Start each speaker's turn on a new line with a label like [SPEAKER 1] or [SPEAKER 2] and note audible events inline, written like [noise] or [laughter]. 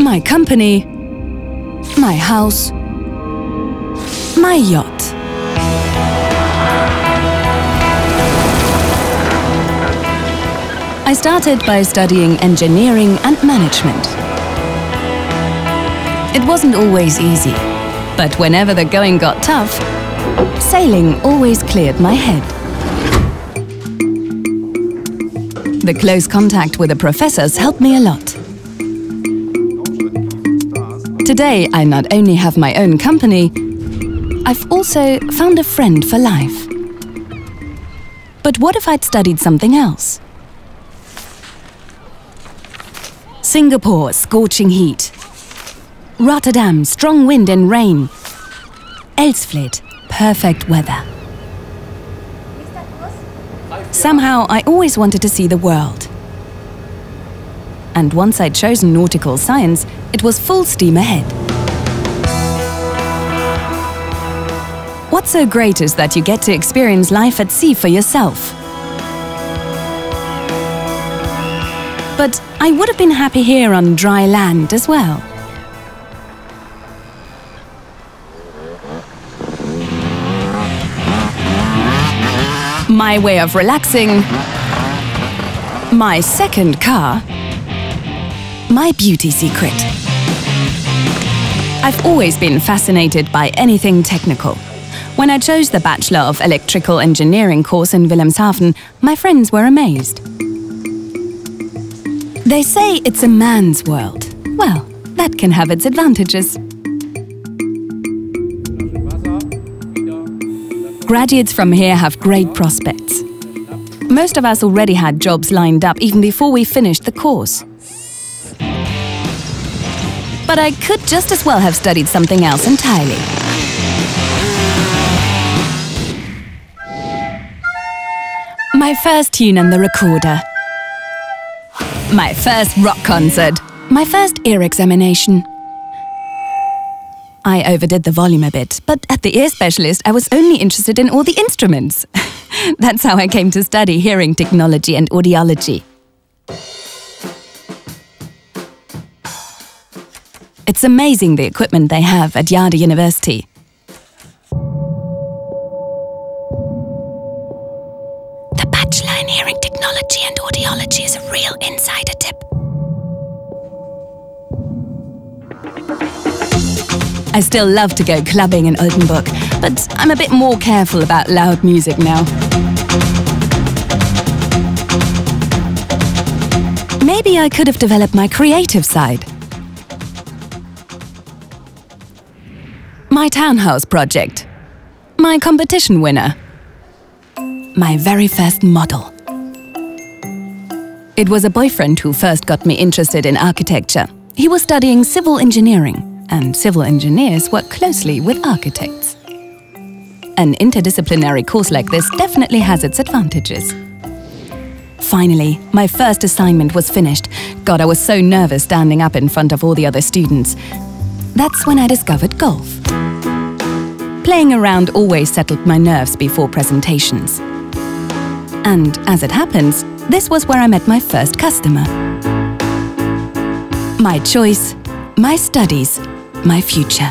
[SPEAKER 1] my company, my house, my yacht. I started by studying engineering and management. It wasn't always easy, but whenever the going got tough, sailing always cleared my head. The close contact with the professors helped me a lot. Today, I not only have my own company, I've also found a friend for life. But what if I'd studied something else? Singapore, scorching heat. Rotterdam, strong wind and rain. Elsfleth, perfect weather. Somehow, I always wanted to see the world. And once I'd chosen nautical science, it was full steam ahead. What's so great is that you get to experience life at sea for yourself. But I would have been happy here on dry land as well. My way of relaxing, my second car, my beauty secret. I've always been fascinated by anything technical. When I chose the Bachelor of Electrical Engineering course in Wilhelmshaven, my friends were amazed. They say it's a man's world. Well, that can have its advantages. Graduates from here have great prospects. Most of us already had jobs lined up even before we finished the course. But I could just as well have studied something else entirely. My first tune on the recorder. My first rock concert. My first ear examination. I overdid the volume a bit, but at the ear specialist, I was only interested in all the instruments. [laughs] That's how I came to study hearing technology and audiology. It's amazing the equipment they have at Jade University. The Bachelor in Hearing Technology and Audiology is a real insider tip. I still love to go clubbing in Oldenburg, but I'm a bit more careful about loud music now. Maybe I could have developed my creative side. My townhouse project. My competition winner. My very first model. It was a boyfriend who first got me interested in architecture. He was studying civil engineering and civil engineers work closely with architects. An interdisciplinary course like this definitely has its advantages. Finally, my first assignment was finished. God, I was so nervous standing up in front of all the other students. That's when I discovered golf. Playing around always settled my nerves before presentations. And as it happens, this was where I met my first customer. My choice, my studies, my future.